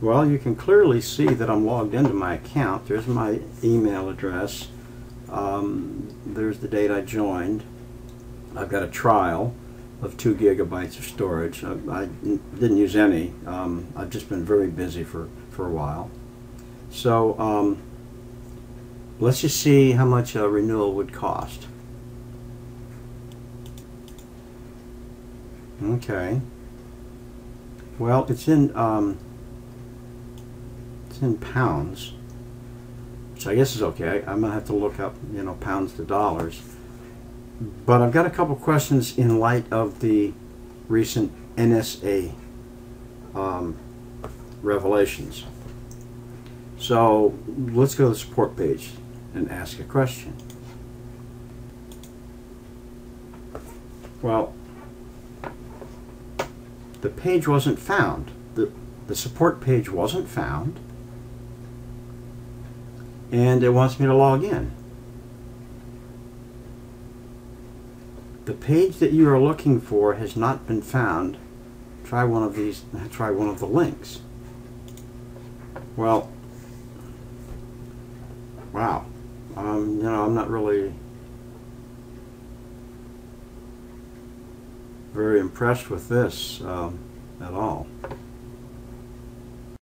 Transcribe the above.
Well, you can clearly see that I'm logged into my account. There's my email address. Um, there's the date I joined. I've got a trial of two gigabytes of storage. I, I didn't use any. Um, I've just been very busy for, for a while. So um, let's just see how much a renewal would cost. Okay. Well, it's in um, in pounds, which I guess is okay. I'm gonna have to look up, you know, pounds to dollars. But I've got a couple questions in light of the recent NSA um, revelations. So let's go to the support page and ask a question. Well, the page wasn't found. The, the support page wasn't found. And it wants me to log in. The page that you are looking for has not been found. Try one of these, try one of the links. Well, wow. Um, you know, I'm not really very impressed with this um, at all.